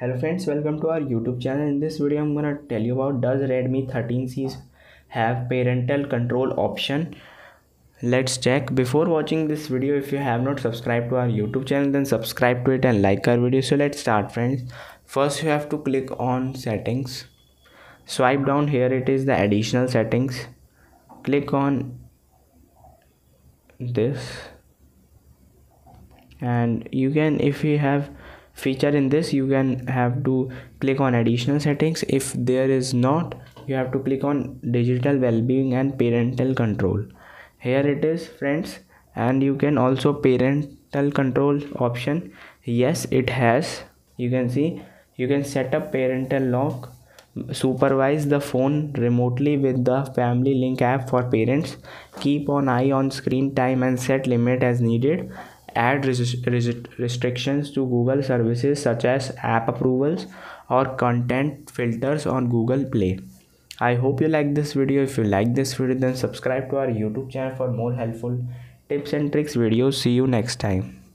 hello friends welcome to our youtube channel. In this video i'm gonna tell you about does redmi 13c have parental control option? Let's check. Before watching this video if you have not subscribed to our youtube channel then subscribe to it and like our video. So let's start friends. First you have to click on settings. Swipe down. Here it is the additional settings. Click on this. And you can if you have feature in this you can have to click on additional settings. If there is not you have to click on digital well-being and parental control. Here it is friends and you can also parental control option. Yes it has. You can see you can set up parental lock supervise the phone remotely with the family link app for parents keep an eye on screen time and set limit as needed add restrictions to Google services such as app approvals or content filters on Google Play. I hope you like this video. If you like this video then subscribe to our YouTube channel for more helpful tips and tricks videos. See you next time.